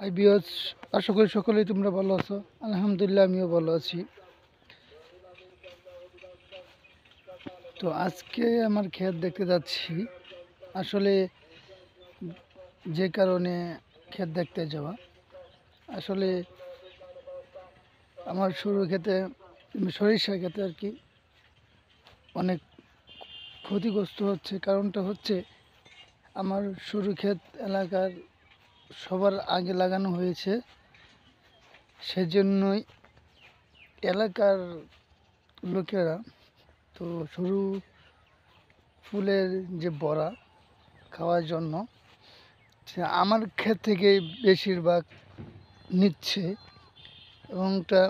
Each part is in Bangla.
আই বিয়স আশা করি সকলেই তোমরা ভালো আছো। আলহামদুলিল্লাহ, আমিও ভালো আছি। তো আজকে আমার ক্ষেত দেখতে যাচ্ছি। আসলে যে কারণে ক্ষেত দেখতে যাওয়া। আসলে আমার সরু ক্ষেতে সরিষা ক্ষেতে আর কি অনেক ক্ষতিগ্রস্ত হচ্ছে। কারণটা হচ্ছে আমার সরু ক্ষেত এলাকার সবার আগে লাগানো হয়েছে। সেজন্যই এলাকার লোকেরা তো সরু ফুলের যে বড়া খাওয়ার জন্য আমার ক্ষেত থেকে বেশিরভাগ নিচ্ছে এবং তা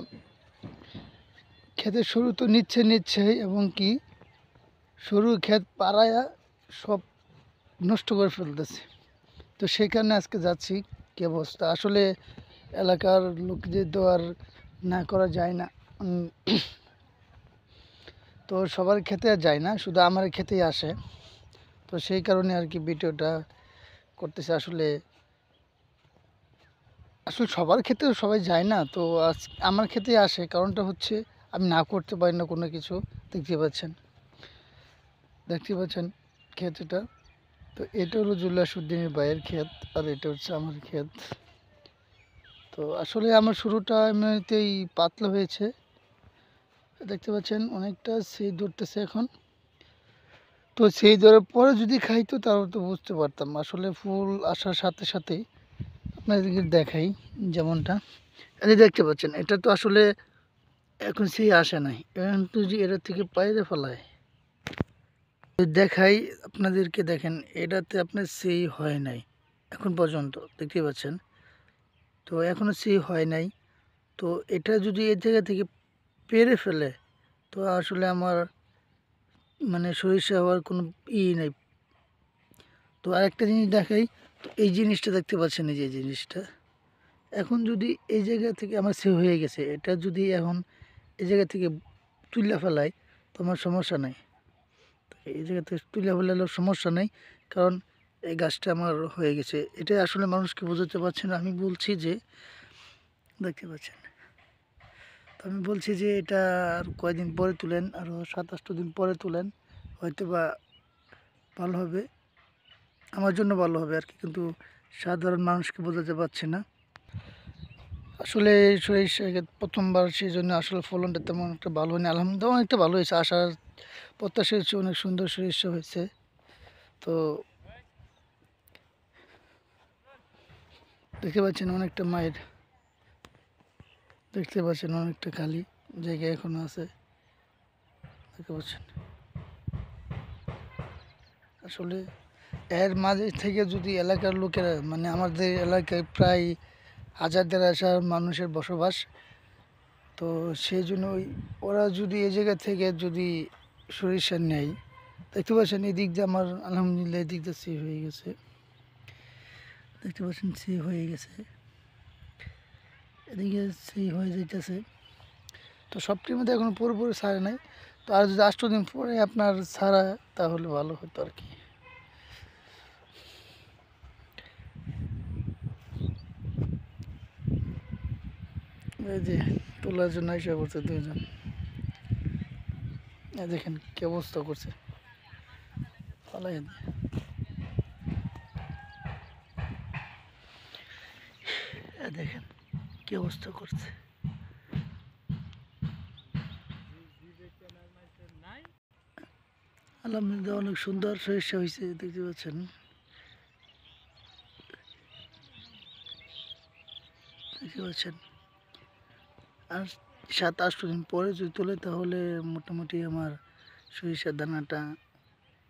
ক্ষেতের শুরু তো নিচ্ছে নিচ্ছে এবং কি সরু ক্ষেত পাড়ায়া সব নষ্ট করে ফেলতেছে। তো সেখানে আজকে যাচ্ছি। কি অবস্থা? আসলে এলাকার লোকদের তো আর না করা যায় না। তো সবার খেতে আর যায় না, শুধু আমার খেতেই আসে। তো সেই কারণে আর কি ভিডিওটা করতেছে। আসলে আসলে সবার ক্ষেত্রে সবাই যায় না। তো আজ আমার ক্ষেতেই আসে, কারণটা হচ্ছে আমি না করতে পারি না কোনো কিছু। দেখতে পাচ্ছেন দেখতে পাচ্ছেন ক্ষেত এটা তো এটা হলো জুল্লাসুদ্দিনের ভাইয়ের ক্ষেত, আর এটা হচ্ছে আমার ক্ষেত। তো আসলে আমার শুরুটা এমনিতেই পাতলা হয়েছে। দেখতে পাচ্ছেন অনেকটা সেই ধরতেছে এখন। তো সেই ধরার পরে যদি খাইতো তাহলে তো বুঝতে পারতাম। আসলে ফুল আসার সাথে সাথেই আপনাদেরকে দেখাই যেমনটা। এই দেখতে পাচ্ছেন, এটা তো আসলে এখন সেই আসে নাই। এখন তো যে এটা থেকে বাইরে ফেলায়। দেখাই আপনাদেরকে, দেখেন এটাতে আপনার সেই হয় নাই, এখন পর্যন্ত দেখতে পাচ্ছেন? তো এখনও সেই হয় নাই। তো এটা যদি এ জায়গা থেকে পেরে ফেলে, তো আসলে আমার মানে সরিষা হওয়ার কোনো ই নেই। তো আরেকটা জিনিস দেখাই, তো এই জিনিসটা দেখতে পাচ্ছেন, এই যে জিনিসটা। এখন যদি এই জায়গা থেকে আমার সে হয়ে গেছে, এটা যদি এখন এই জায়গা থেকে তুলে ফেলায় তো আমার সমস্যা নাই। এই জায়গা থেকে তুলে ফেলালেও সমস্যা নেই, কারণ এই গাছটা আমার হয়ে গেছে। এটা আসলে মানুষকে বোঝাতে পারছি না। আমি বলছি যে, দেখতে পাচ্ছেন? তো আমি বলছি যে, এটা আর কয়দিন পরে তুলেন? আরও সাত আটটা দিন পরে তুলেন। হয়তো বা ভালো হবে। আমার জন্য ভালো হবে আর কি, কিন্তু সাধারণ মানুষকে বোঝাতে পারছি না। আসলে প্রথমবার সেই জন্য আসলে ফলনটা তেমন একটা ভালো হয়নি। আলহামদুলিল্লাহ অনেকটা ভালো হয়েছে। আসার প্রত্যাশা হচ্ছে অনেক সুন্দর সরিষা হয়েছে। তো দেখতে পাচ্ছেন অনেকটা মায়ের, দেখতে পাচ্ছেন অনেকটা খালি জায়গা এখনও আছে। দেখতে পাচ্ছেন। আসলে এর মাঝে থেকে যদি এলাকার লোকেরা মানে আমাদের এলাকায় প্রায় হাজার দেড় মানুষের বসবাস। তো সেই জন্য ওরা যদি এই জায়গা থেকে যদি সরিষা নেয়, দেখতে পাচ্ছেন এই দিক দিয়ে আমার আলহামদুলিল্লাহ এই দিক দিয়ে সি হয়ে গেছে। দেখতে পাচ্ছেন সি হয়ে গেছে। এদিকে সেই হয়ে যাইতেছে। তো সব সবটির মধ্যে এখনও পুরোপুরি সারে নাই। তো আর যদি আষ্ট দিন পরে আপনার সারা তাহলে ভালো হতো আর কি। এই যে, তোলার জন্য এসে করছে দুইজন। দেখেন কি অবস্থা করছে। দেখেন কি অবস্থা করছে। আলহামদুলিল্লাহ, অনেক সুন্দর সরিষা হয়েছে, দেখতে পাচ্ছেন। দেখতে পাচ্ছেন। আর সাত, আট দিন পরে যদি তোলে, তাহলে মোটামুটি আমার সরিষার দানাটা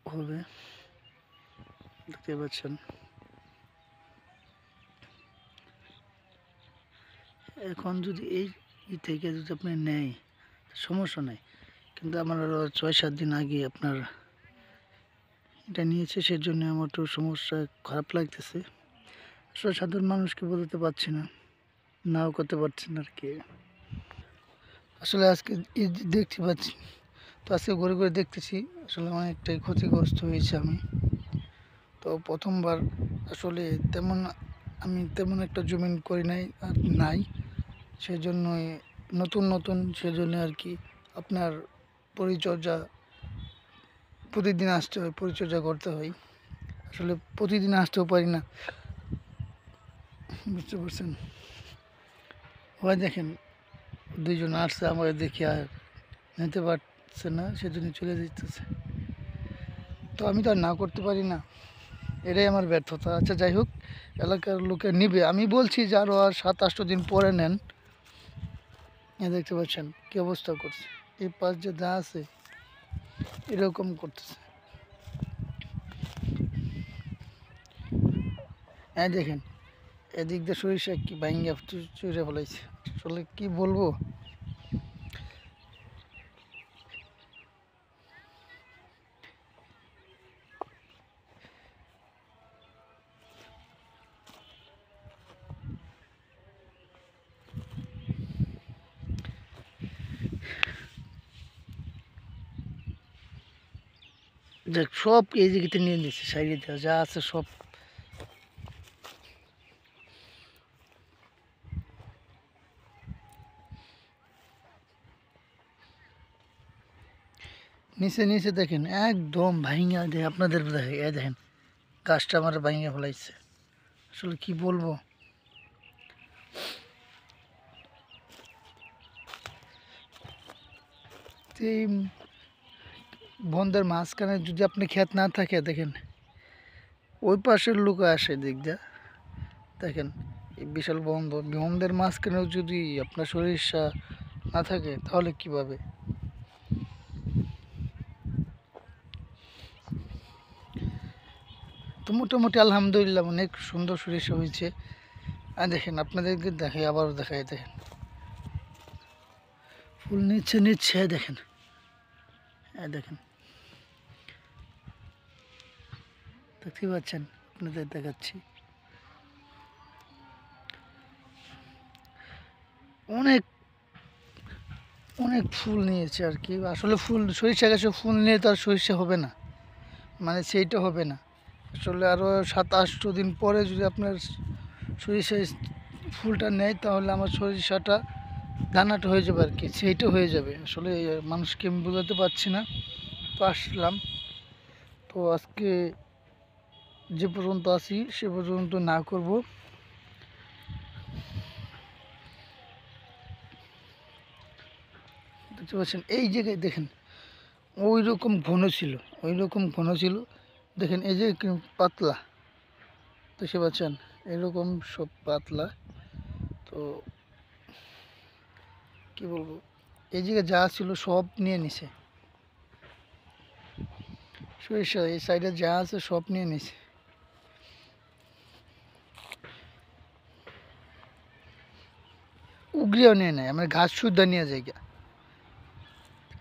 হবে। দেখতে পাচ্ছেন। এখন যদি এই থেকে যদি আপনি নেয়, সমস্যা নেই। কিন্তু আমার ছয়, সাত দিন আগে আপনার এটা নিয়েছে, সেজন্য আমার একটু সমস্যা খারাপ লাগতেছে। আসলে সাধারণ মানুষকে বোঝাতে পারছি না, নাও করতে পারছি না আর কি। আসলে আজকে যে দেখতে পাচ্ছি, তো আজকে ঘুরে ঘুরে দেখতেছি, আসলে অনেকটাই ক্ষতিগ্রস্ত হয়েছে আমি। তো প্রথমবার আসলে তেমন আমি তেমন একটা জমিন করি নাই, আর নাই। সেজন্যই নতুন নতুন সেজন্য আর কি আপনার পরিচর্যা প্রতিদিন আসতে হয়, পরিচর্যা করতে হয়। আসলে প্রতিদিন আসতেও পারি না। বুঝতে পারছেন? ওই দেখেন দুইজন আসছে আমাকে দেখি আর নিতে পারছে না, সেজন্য চলে যেতেছে তো আমি তো আর না করতে পারি না, এটাই আমার ব্যর্থতা। আচ্ছা যাই হোক, এলাকার লোকে নিবে। আমি বলছি যে আরও আর সাত, আটশো দিন পরে নেন। দেখতে পাচ্ছেন কি অবস্থা করছে। এই পাশ যে যা আছে, এরকম করতেছে। হ্যাঁ দেখেন এদিক দিয়ে সরিষা কি ভাঙ্গা চুরে ফেলাইছে। আসলে কি বলব? দেখ, সব এই জায়গাতে নিয়ে নিচ্ছে সাইডে যা আছে সব। নিচে নিচে দেখেন, একদম ভাইঙ্গা দেখে আপনাদের দেখে এ দেখেন, গাছটা আমার ভাইঙ্গা ফেলাইছে। আসলে কি বলব? এই বন্ধের মাঝখানে যদি আপনি ক্ষেত না থাকে, দেখেন, ওই পাশের লোক আসে দিয়ে দেখেন, এই বিশাল বন্ধ বন্ধের মাঝখানেও যদি আপনার সরিষা না থাকে, তাহলে কীভাবে? তো মোটামুটি আলহামদুলিল্লাহ অনেক সুন্দর সরিষা হয়েছে। আর দেখেন, আপনাদেরকে দেখাই, আবারও দেখাই, দেখেন। ফুল নিচ্ছে নিচ্ছে দেখেন। এই দেখেন। দেখতে পাচ্ছেন? আপনাদের দেখাচ্ছি। অনেক অনেক ফুল নিয়েছে আর কি। আসলে ফুল, সরিষা গাছে ফুল নিয়ে তো আর সরিষা হবে না। মানে সেইটা হবে না। আসলে আরও সাত আটশো দিন পরে যদি আপনার সরিষা ফুলটা নেয়, তাহলে আমার সরিষাটা দানাটা হয়ে যাবে আর কি সেইটা হয়ে যাবে। আসলে মানুষকে আমি বোঝাতে পারছি না, তো আসলাম। তো আজকে যে পর্যন্ত আসি সে পর্যন্ত না করব। দেখতে পাচ্ছেন, এই জায়গায় দেখেন ওই রকম ঘন ছিল ওই রকম ঘন ছিল। দেখেন, এই যে পাতলা। দেখতে পাচ্ছেন, এরকম সব পাতলা। তো কি বলব, এই জায়গায় যা ছিল সব নিয়ে নিছে। সরিষা, এই সাইডে যা আছে সব নিয়ে নিছে। উগরিও নিয়ে নেয় আমার ঘাস শুদ্ধা নিয়ে যায়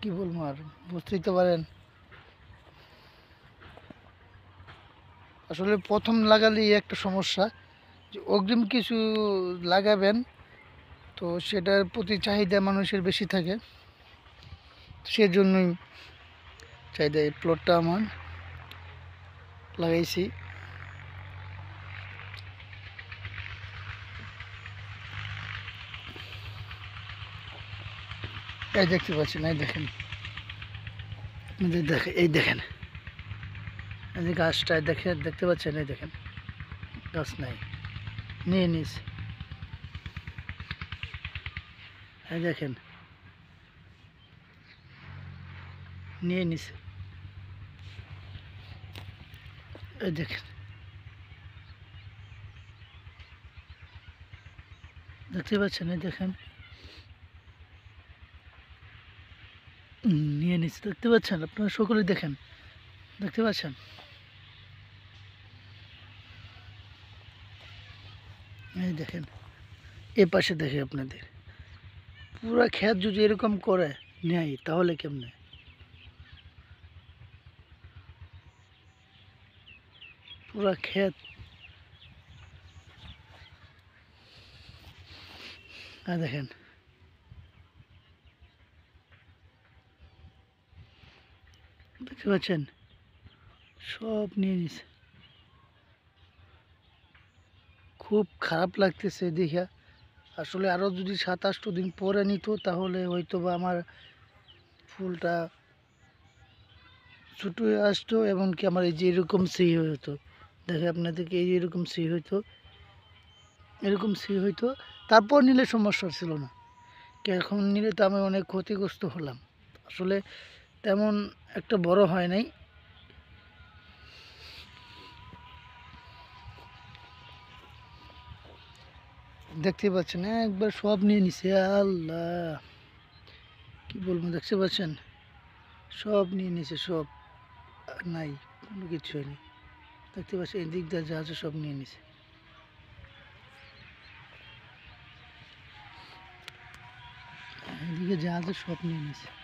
কি বলব আর, বুঝতেই তো পারেন। আসলে প্রথম লাগালেই একটা সমস্যা যে অগ্রিম কিছু লাগাবেন, তো সেটার প্রতি চাহিদা মানুষের বেশি থাকে। সেজন্যই চাহিদা এই প্লটটা আমার লাগাইছি। এই দেখতে পাচ্ছেন, এই দেখেন। দেখে এই দেখেন। যে গাছটা দেখে দেখতে পাচ্ছেন, এই দেখেন। গাছ নাই। নিয়ে নিস। এই দেখেন। নিয়ে নিস। এই দেখেন। দেখতে পাচ্ছেন, এই দেখেন। নিয়ে নিচ্ছে দেখতে পাচ্ছেন? আপনারা সকলে দেখেন। দেখতে পাচ্ছেন? এই দেখেন, এ পাশে দেখে আপনাদের। পুরা ক্ষেত যদি এরকম করে নেয়, তাহলে কেমনে? পুরা আর দেখেন, দেখতে পাচ্ছেন? সব নিয়ে নিছে। খুব খারাপ লাগতেছে দেখা আসলে আরও যদি সাত আটশো দিন পরে নিত, তাহলে হয়তো বা আমার ফুলটা ছোটো হয়ে আসতো, এমনকি আমার এই যে এরকম সেই হতো দেখে আপনাদেরকে এই এরকম সেই হইতো, এরকম সেই হইতো। তারপর নিলে সমস্যা ছিল না। কি এখন নিলে তো আমি অনেক ক্ষতিগ্রস্ত হলাম। আসলে তেমন একটা বড় হয় নাই। দেখতে পাচ্ছেন, একবার সব নিয়ে নিছে, আল্লাহ। কি বলব, দেখতে পাচ্ছেন? সব নিয়ে নিছে, সব। নাই, কোনো কিছু হয়নি। দেখতে পাচ্ছেন, এদিক দিয়ে যা আছে সব নিয়ে নিছে। এদিকে যা আছে সব নিয়ে নিছে।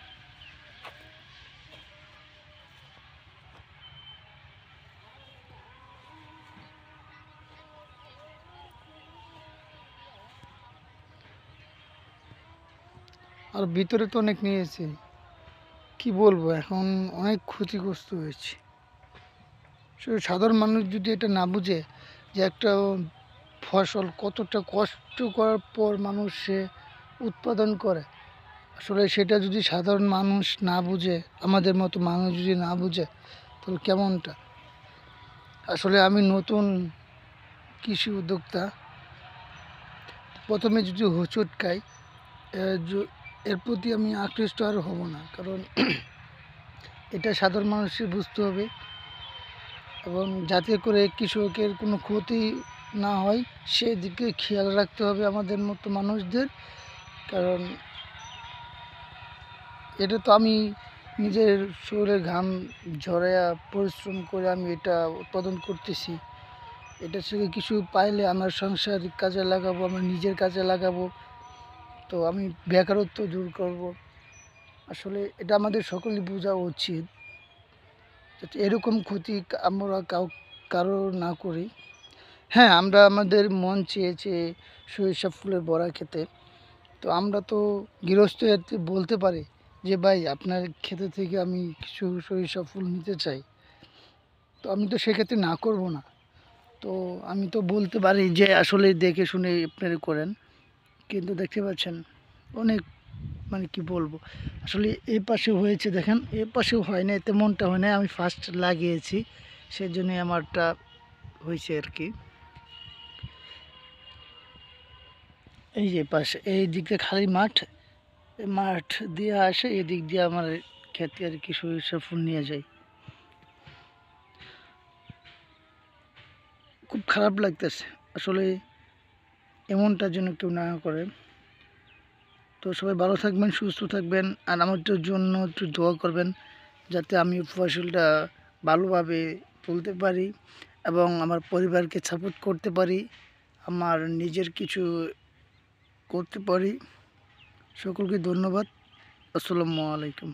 আর ভিতরে তো অনেক নিয়েছে কি বলব, এখন অনেক ক্ষতিগ্রস্ত হয়েছে। সাধারণ মানুষ যদি এটা না বুঝে যে একটা ফসল কতটা কষ্ট করার পর মানুষ সে উৎপাদন করে, আসলে সেটা যদি সাধারণ মানুষ না বুঝে, আমাদের মতো মানুষ যদি না বুঝে, তাহলে কেমনটা? আসলে আমি নতুন কৃষি উদ্যোক্তা। প্রথমে যদি হোঁচট খাই এর প্রতি আমি আকৃষ্ট আর হব না। কারণ এটা সাধারণ মানুষের বুঝতে হবে এবং যাতে করে কৃষকের কোনো ক্ষতি না হয়, সেদিকে খেয়াল রাখতে হবে আমাদের মতো মানুষদের। কারণ এটা তো আমি নিজের শরীরের ঘাম ঝরাইয়া, পরিশ্রম করে আমি এটা উৎপাদন করতেছি। এটা থেকে কিছু পাইলে আমার সংসার কাজে লাগাবো, আমার নিজের কাজে লাগাবো। তো আমি বেকারত্ব দূর করব। আসলে এটা আমাদের সকলে বোঝা উচিত। যাতে এরকম ক্ষতি আমরা কাউ কারও না করি। হ্যাঁ আমরা আমাদের মন চেয়েছে সরিষা ফুলের বড়া খেতে। তো আমরা তো গৃহস্থ বলতে পারি যে, ভাই, আপনার খেতে থেকে আমি কিছু সরিষা ফুল নিতে চাই। তো আমি তো সেক্ষেত্রে না করব না। তো আমি তো বলতে পারি যে আসলে দেখে শুনে আপনারা করেন। কিন্তু দেখতে পাচ্ছেন, অনেক মানে কি বলব, আসলে এই পাশে হয়েছে দেখেন, এ পাশেও হয় না তেমনটা হয় না আমি ফার্স্ট লাগিয়েছি সেই আমারটা হয়েছে আর কি। এই যে পাশে, এই দিকটা খালি মাঠ মাঠ দিয়ে আসে এই দিক দিয়ে আমার খেতে আর কি সরিষা ফুল নিয়ে যায় খুব খারাপ লাগতেছে, আসলে এমনটা যেন কেউ না করে। তো সবাই ভালো থাকবেন, সুস্থ থাকবেন, আর আমার জন্য একটু দোয়া করবেন যাতে আমি ফসলটা ভালোভাবে তুলতে পারি এবং আমার পরিবারকে সাপোর্ট করতে পারি, আমার নিজের কিছু করতে পারি। সকলকে ধন্যবাদ। আসসালামু আলাইকুম।